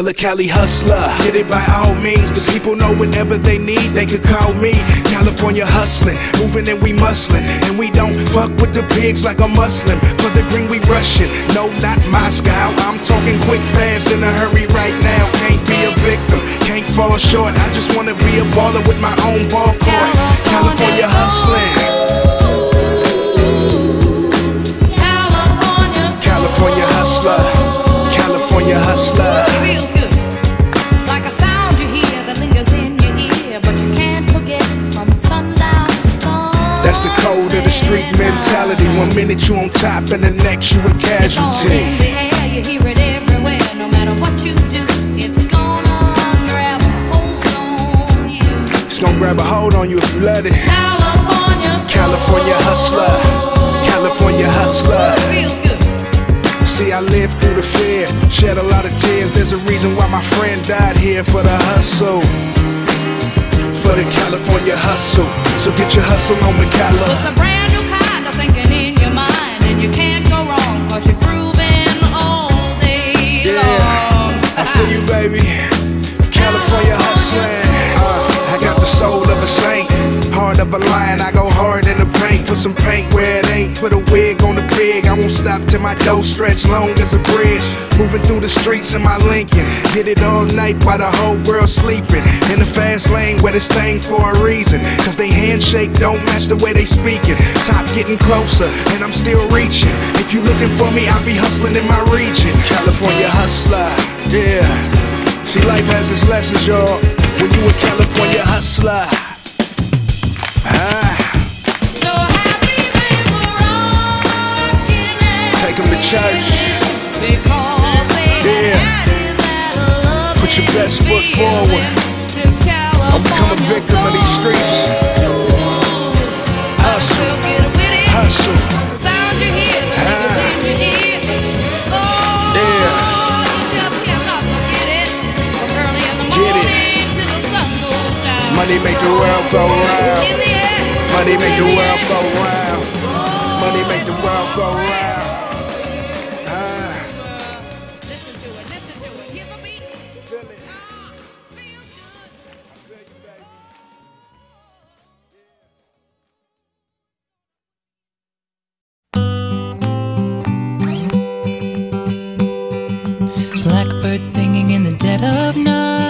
Killer Cali hustler, get it by all means. The people know whatever they need, they could call me. California hustling, moving and we muscling. And we don't fuck with the pigs like a Muslim. For the green, we rushing. No, not Moscow. I'm talking quick, fast, in a hurry right now. Can't be a victim, can't fall short. I just wanna be a baller with my own ball court. California hustling, mentality. One minute you on top, and the next you a It's all in casualty. the air, you hear it everywhere. No matter what you do, it's gonna grab a hold on you. It's gonna grab a hold on you if you let it. California soul. California hustler, California hustler. Feels good. See, I lived through the fear, shed a lot of tears. There's a reason why my friend died here for the hustle. For the California hustle. So get your hustle on the Uh, I got the soul of a saint, heart of a lion. I go hard in the paint, put some paint where it ain't. Put a wig on the pig. I won't stop till my dough stretch long as a bridge. Moving through the streets in my Lincoln, get it all night while the whole world sleeping. In the fast lane where this thing for a reason. Cause they handshake don't match the way they speaking. Top getting closer, and I'm still reaching. If you looking for me, I'll be hustling in my region. California hustler, yeah. See, life has its lessons, y'all. When you a California hustler. Ah, So happy they were rocking and Take 'em to church. Because they Yeah. that love Put your best foot forward. Don't become a victim of these streets. Hustle, We'll get with it. hustle. Money make the world go round. In the air. Money make the the world go round. Money make the world go round. Listen to it, listen to it. Hear the beat. feel it. Feels good. I feel you, baby. Blackbird singing in the dead of night.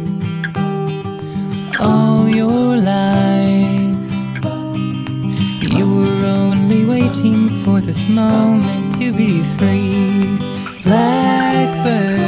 all your life. You were only waiting for this moment to be free. Blackbird,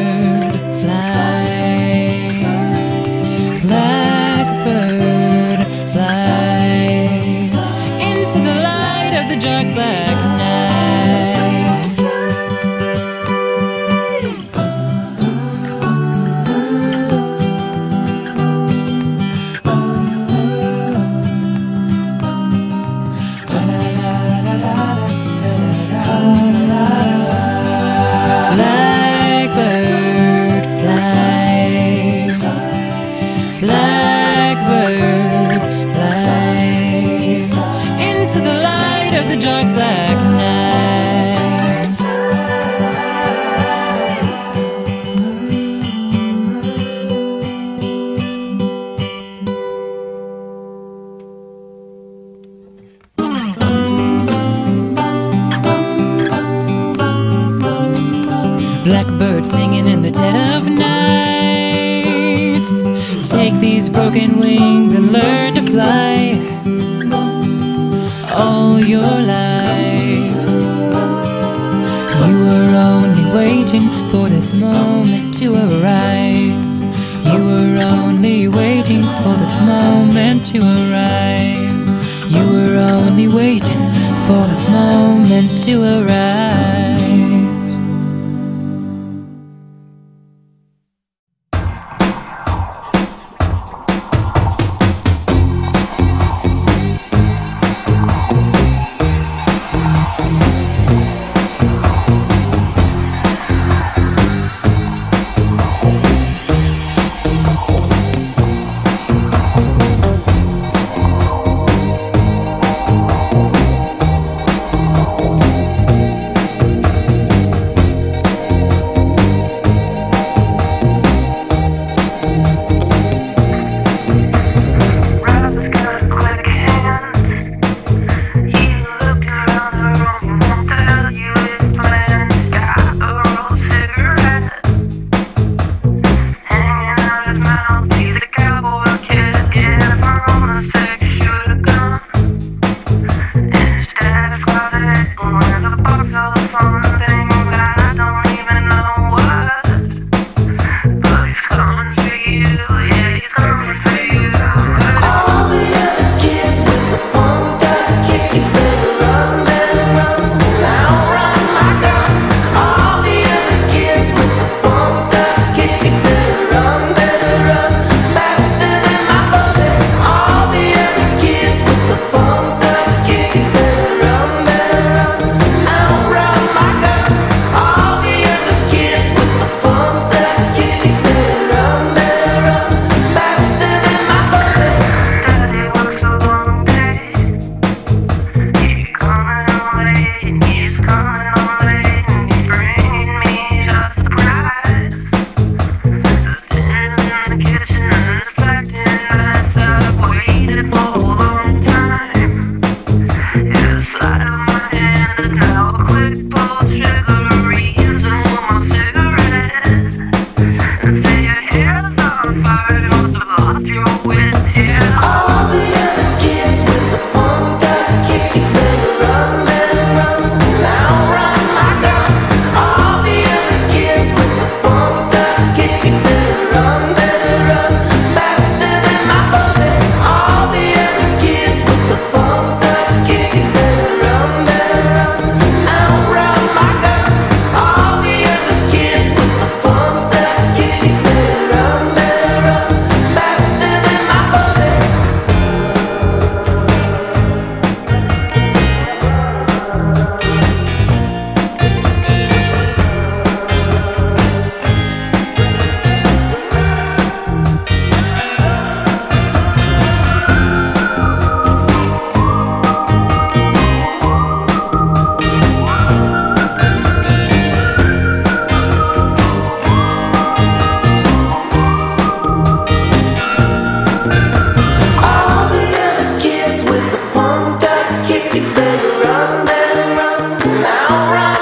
Blackbird singing in the dead of night. Take these broken wings and learn to fly all your life. You were only waiting for this moment to arise. You were only waiting for this moment to arise. You were only waiting for this moment to arise. Run, baby, run! now run!